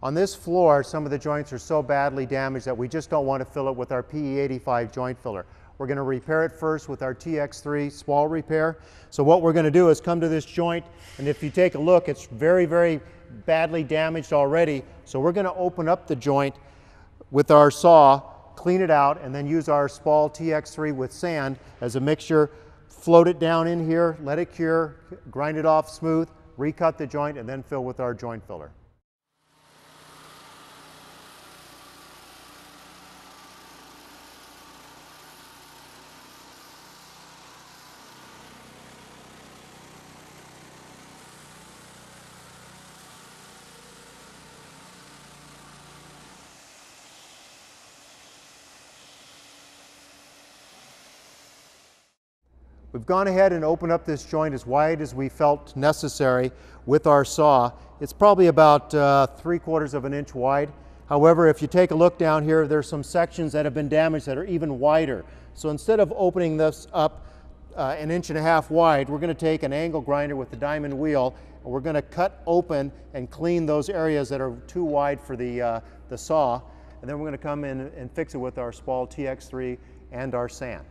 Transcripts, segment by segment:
On this floor, some of the joints are so badly damaged that we just don't want to fill it with our PE85 joint filler. We're going to repair it first with our TX3 Spall repair. So what we're going to do is come to this joint, and if you take a look, it's very, very badly damaged already. So we're going to open up the joint with our saw, clean it out, and then use our Spall TX3 with sand as a mixture, float it down in here, let it cure, grind it off smooth, recut the joint, and then fill with our joint filler. We've gone ahead and opened up this joint as wide as we felt necessary with our saw. It's probably about uh, three quarters of an inch wide. However, if you take a look down here, there's some sections that have been damaged that are even wider. So instead of opening this up uh, an inch and a half wide, we're going to take an angle grinder with the diamond wheel and we're going to cut open and clean those areas that are too wide for the, uh, the saw. And then we're going to come in and fix it with our Spall TX3 and our sand.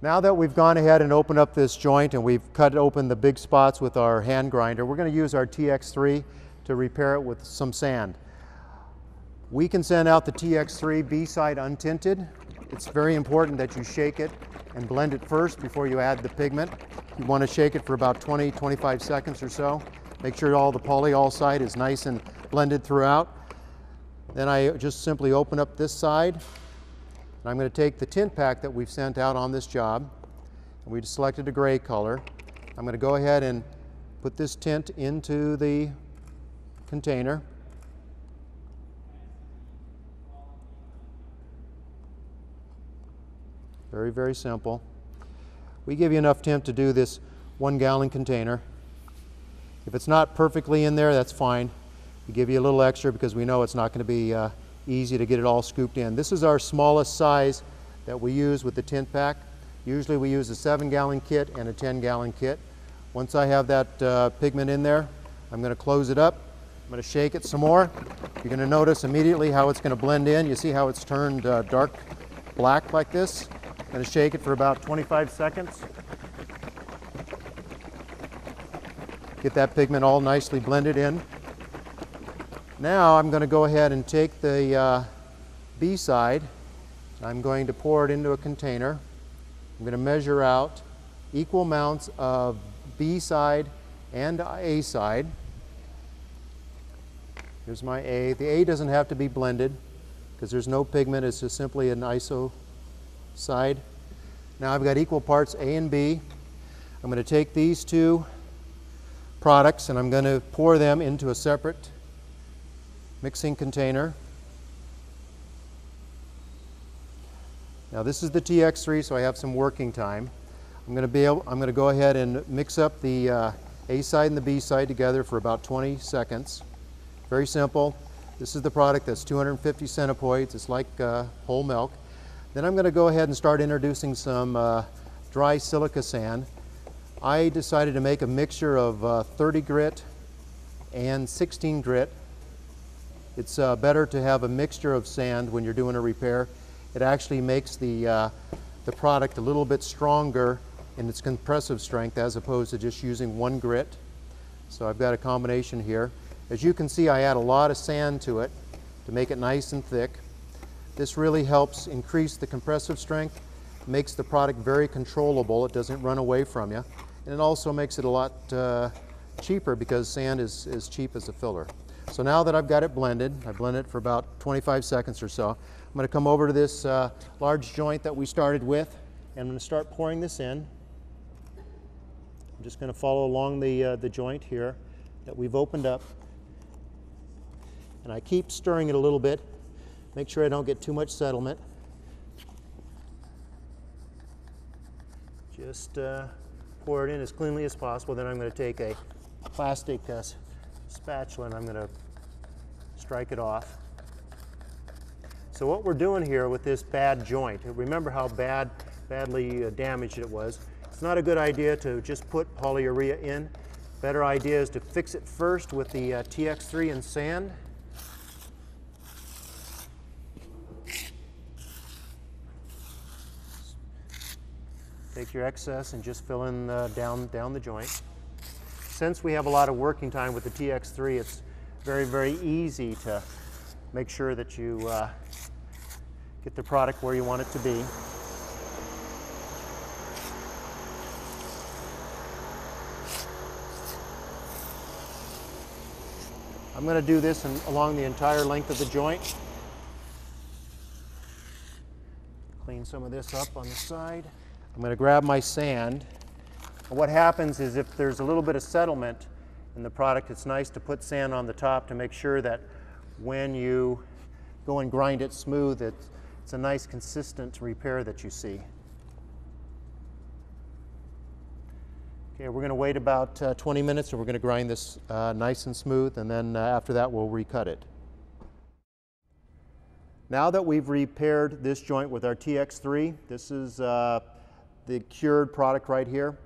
Now that we've gone ahead and opened up this joint and we've cut open the big spots with our hand grinder, we're going to use our TX3 to repair it with some sand. We can send out the TX3 B-side untinted. It's very important that you shake it and blend it first before you add the pigment. You want to shake it for about 20, 25 seconds or so. Make sure all the polyol side is nice and blended throughout. Then I just simply open up this side and I'm going to take the tint pack that we've sent out on this job, and we selected a gray color. I'm going to go ahead and put this tint into the container. Very, very simple. We give you enough tint to do this one gallon container. If it's not perfectly in there, that's fine. We give you a little extra because we know it's not going to be uh, easy to get it all scooped in. This is our smallest size that we use with the tint pack. Usually we use a seven gallon kit and a 10 gallon kit. Once I have that uh, pigment in there, I'm going to close it up. I'm going to shake it some more. You're going to notice immediately how it's going to blend in. You see how it's turned uh, dark black like this. I'm going to shake it for about 25 seconds. Get that pigment all nicely blended in. Now I'm going to go ahead and take the uh, B side. I'm going to pour it into a container. I'm going to measure out equal amounts of B side and A side. Here's my A. The A doesn't have to be blended because there's no pigment. It's just simply an iso side. Now I've got equal parts A and B. I'm going to take these two products and I'm going to pour them into a separate mixing container. Now this is the TX3, so I have some working time. I'm going to be able, I'm going to go ahead and mix up the uh, A side and the B side together for about 20 seconds. Very simple. This is the product that's 250 centipoise. It's like uh, whole milk. Then I'm going to go ahead and start introducing some uh, dry silica sand. I decided to make a mixture of uh, 30 grit and 16 grit it's uh, better to have a mixture of sand when you're doing a repair. It actually makes the, uh, the product a little bit stronger in its compressive strength as opposed to just using one grit. So I've got a combination here. As you can see, I add a lot of sand to it to make it nice and thick. This really helps increase the compressive strength, makes the product very controllable. It doesn't run away from you. And it also makes it a lot uh, cheaper because sand is as cheap as a filler. So now that I've got it blended, I blend it for about 25 seconds or so, I'm gonna come over to this uh, large joint that we started with, and I'm gonna start pouring this in. I'm just gonna follow along the, uh, the joint here that we've opened up. And I keep stirring it a little bit, make sure I don't get too much settlement. Just uh, pour it in as cleanly as possible. Then I'm gonna take a plastic uh, spatula and I'm going to strike it off. So what we're doing here with this bad joint, remember how bad, badly uh, damaged it was. It's not a good idea to just put polyurea in. Better idea is to fix it first with the uh, TX3 and sand. Take your excess and just fill in uh, down, down the joint. Since we have a lot of working time with the TX3, it's very, very easy to make sure that you uh, get the product where you want it to be. I'm going to do this in, along the entire length of the joint. Clean some of this up on the side. I'm going to grab my sand. What happens is if there's a little bit of settlement in the product, it's nice to put sand on the top to make sure that when you go and grind it smooth, it, it's a nice consistent repair that you see. Okay, we're going to wait about uh, 20 minutes and we're going to grind this uh, nice and smooth and then uh, after that we'll recut it. Now that we've repaired this joint with our TX3, this is uh, the cured product right here.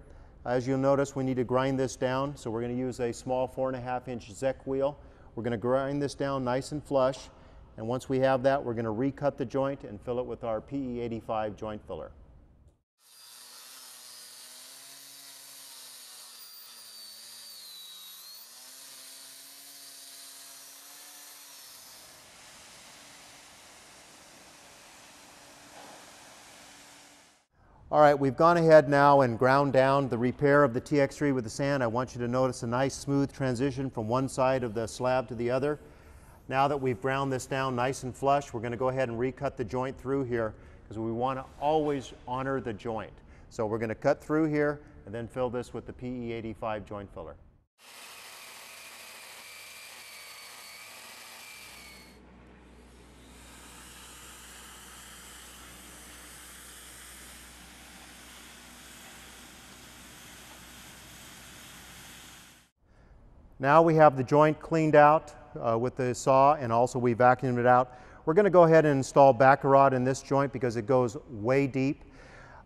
As you'll notice, we need to grind this down, so we're going to use a small four and a half inch Zec wheel. We're going to grind this down nice and flush, and once we have that, we're going to recut the joint and fill it with our PE85 joint filler. All right, we've gone ahead now and ground down the repair of the TX3 with the sand. I want you to notice a nice smooth transition from one side of the slab to the other. Now that we've ground this down nice and flush, we're going to go ahead and recut the joint through here because we want to always honor the joint. So we're going to cut through here and then fill this with the PE85 joint filler. Now we have the joint cleaned out uh, with the saw and also we vacuumed it out. We're going to go ahead and install backer rod in this joint because it goes way deep.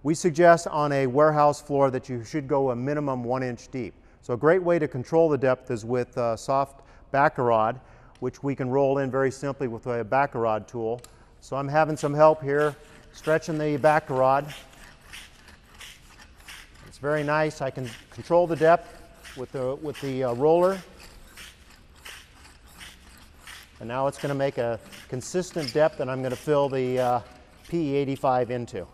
We suggest on a warehouse floor that you should go a minimum one inch deep. So a great way to control the depth is with uh, soft backer rod, which we can roll in very simply with a backer rod tool. So I'm having some help here, stretching the backer rod. It's very nice. I can control the depth with the, with the uh, roller. And now it's going to make a consistent depth and I'm going to fill the uh, PE85 into.